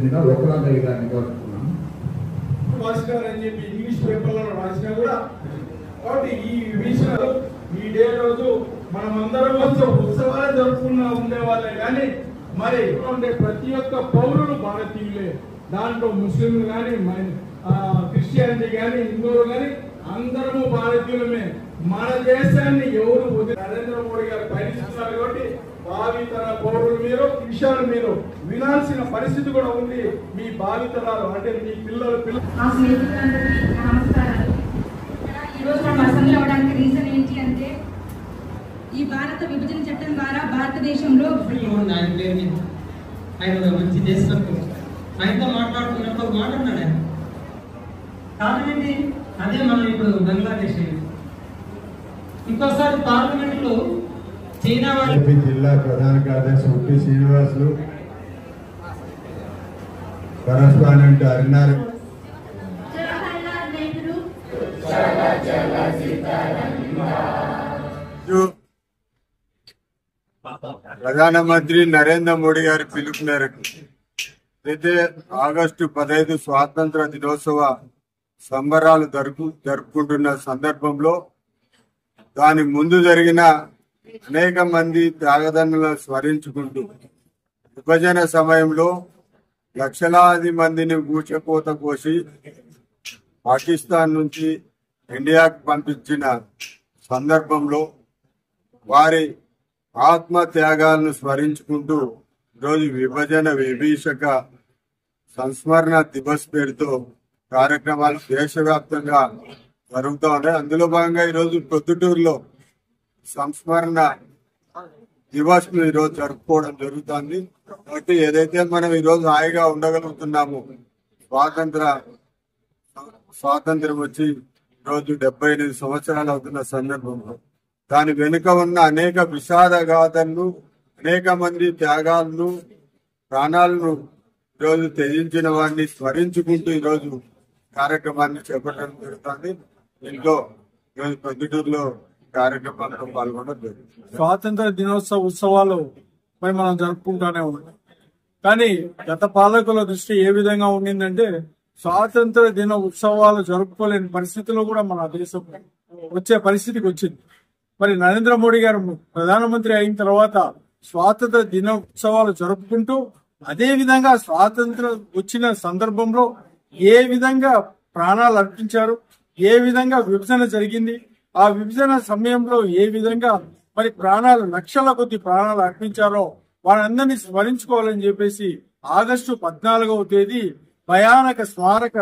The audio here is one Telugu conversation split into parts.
వస్తుందిగా లోకల్ గారిని కోరుతున్నాను రాసినారు అని చెప్పి ఇంగ్లీష్ పేపర్లలో రాసినా కూడా కాబట్టి ఈ విషయాలు ఈ డే రోజు మనం అందరం కొంచెం ఉత్సవాలే జరుపుకున్నా ఉండేవాళ్ళే కానీ మరి ఉండే ప్రతి ఒక్క పౌరులు భారతీయులే. దాంట్లో ముస్లింలు కానీ క్రిస్టియానిటీ కానీ హిందువులు కానీ అందరము భారతీయులమే. మన దేశాన్ని ఎవరు నరేంద్ర మోడీ గారు పరిశీలిస్తున్నారు కాబట్టి భావితర పౌరులు మీరు విషయాలు మీరు వినాల్సిన పరిస్థితి కూడా ఉంది మీ భావితరాలు అంటే మీ పిల్లలు పిల్లలు రీజన్ ఏంటి అంటే ఈ భారత విభజన చట్టం ద్వారా భారతదేశంలో ఆయన మంచి దేశభక్తుడు ఆయనతో మాట్లాడుతున్నప్పుడు ఒక మాట అన్నాడు ఆయన కారణం ఏంటి అదే మనం ఇప్పుడు బంగ్లాదేశ్. ఇంకోసారి పార్లమెంట్ ఏపీ జిల్లా ప్రధాన కార్యదర్శి ఉట్టి శ్రీనివాసులు. కరస్పాండెంట్ హరినారాయణ. ప్రధానమంత్రి నరేంద్ర మోడీ గారి పిలుపు మేరకు అయితే ఆగస్టు పదహైదు స్వాతంత్ర దినోత్సవ సంబరాలు జరుపు జరుపుకుంటున్న సందర్భంలో దాని ముందు జరిగిన అనేక మంది త్యాగదన్నులను స్మరించుకుంటూ విభజన సమయంలో లక్షలాది మందిని ఊచకోత కోసి పాకిస్తాన్ నుంచి ఇండియాకు పంపించిన సందర్భంలో వారి ఆత్మ త్యాగాలను స్మరించుకుంటూ ఈరోజు విభజన విభీషక సంస్మరణ దివస్ పేరుతో కార్యక్రమాలు దేశవ్యాప్తంగా జరుగుతూ ఉన్నాయి. అందులో భాగంగా ఈరోజు ప్రొద్దుటూరులో సంస్మరణ దివస్ ఈరోజు జరుపుకోవడం జరుగుతుంది. కాబట్టి ఏదైతే మనం ఈరోజు హాయిగా ఉండగలుగుతున్నామో స్వాతంత్ర స్వాతంత్రం వచ్చి రోజు డెబ్బై ఎనిమిది సంవత్సరాలు అవుతున్న సందర్భంలో దాని వెనుక ఉన్న అనేక విషాద గాథలను అనేక మంది త్యాగాలను ప్రాణాలను ఈరోజు త్యజించిన వారిని స్మరించుకుంటూ ఈరోజు కార్యక్రమాన్ని చేపట్టడం జరుగుతుంది. దీంట్లో ఈరోజు పొద్దుటూరులో కార్యక్రమాల్లో పాల్గొనడం జరుగుతుంది. స్వాతంత్ర దినోత్సవ ఉత్సవాలు మరి మనం జరుపుకుంటానే ఉన్నాం కానీ గత పాలకుల దృష్టి ఏ విధంగా ఉండిందంటే స్వాతంత్ర దిన ఉత్సవాలు జరుపుకోలేని పరిస్థితిలో కూడా మన దేశం వచ్చే పరిస్థితికి వచ్చింది. మరి నరేంద్ర మోడీ గారు ప్రధానమంత్రి అయిన తర్వాత స్వాతంత్ర దిన ఉత్సవాలు జరుపుకుంటూ అదే విధంగా స్వాతంత్రం వచ్చిన సందర్భంలో ఏ విధంగా ప్రాణాలు అర్పించారు ఏ విధంగా విభజన జరిగింది ఆ విభజన సమయంలో ఏ విధంగా మరి ప్రాణాలు లక్షల కొద్ది ప్రాణాలు అర్పించారో వారందరినీ స్మరించుకోవాలని చెప్పేసి ఆగస్టు పద్నాలుగవ తేదీ భయానక స్మారక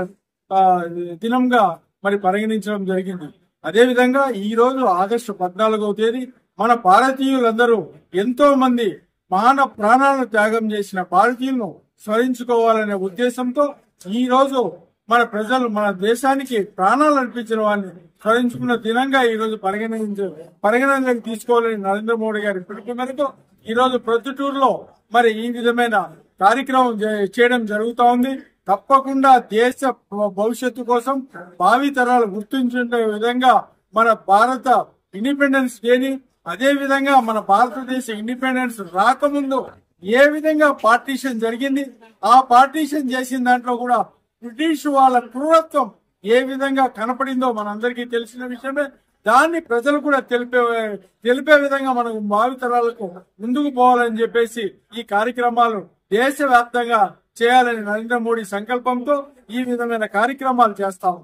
దినంగా మరి పరిగణించడం జరిగింది. అదేవిధంగా ఈ రోజు ఆగస్టు పద్నాలుగవ తేదీ మన భారతీయులందరూ ఎంతో మంది మాన ప్రాణాలను త్యాగం చేసిన భారతీయులను స్మరించుకోవాలనే ఉద్దేశంతో ఈ రోజు మన ప్రజలు మన దేశానికి ప్రాణాలు అర్పించిన వారిని స్మరించుకున్న దినంగా ఈ రోజు పరిగణించ పరిగణనలోకి తీసుకోవాలని నరేంద్ర మోడీ గారి పిలుపు మేరకు ఈ రోజు ప్రొద్దుటూరులో మరి ఈ విధమైన కార్యక్రమం చేయడం జరుగుతూ ఉంది. తప్పకుండా దేశ భవిష్యత్తు కోసం భావి తరాలు గుర్తించుకునే విధంగా మన భారత ఇండిపెండెన్స్ డేని అదే విధంగా మన భారతదేశ ఇండిపెండెన్స్ రాకముందు ఏ విధంగా పార్టీషన్ జరిగింది ఆ పార్టీషన్ చేసిన దాంట్లో కూడా బ్రిటిష్ వాళ్ళ క్రూరత్వం ఏ విధంగా కనపడిందో మనందరికీ తెలిసిన విషయమే. దాన్ని ప్రజలు కూడా తెలిపే తెలిపే విధంగా మనకు భావితరాలకు ముందుకు పోవాలని చెప్పేసి ఈ కార్యక్రమాలు దేశవ్యాప్తంగా చేయాలని నరేంద్ర మోడీ సంకల్పంతో ఈ విధమైన కార్యక్రమాలు చేస్తాం.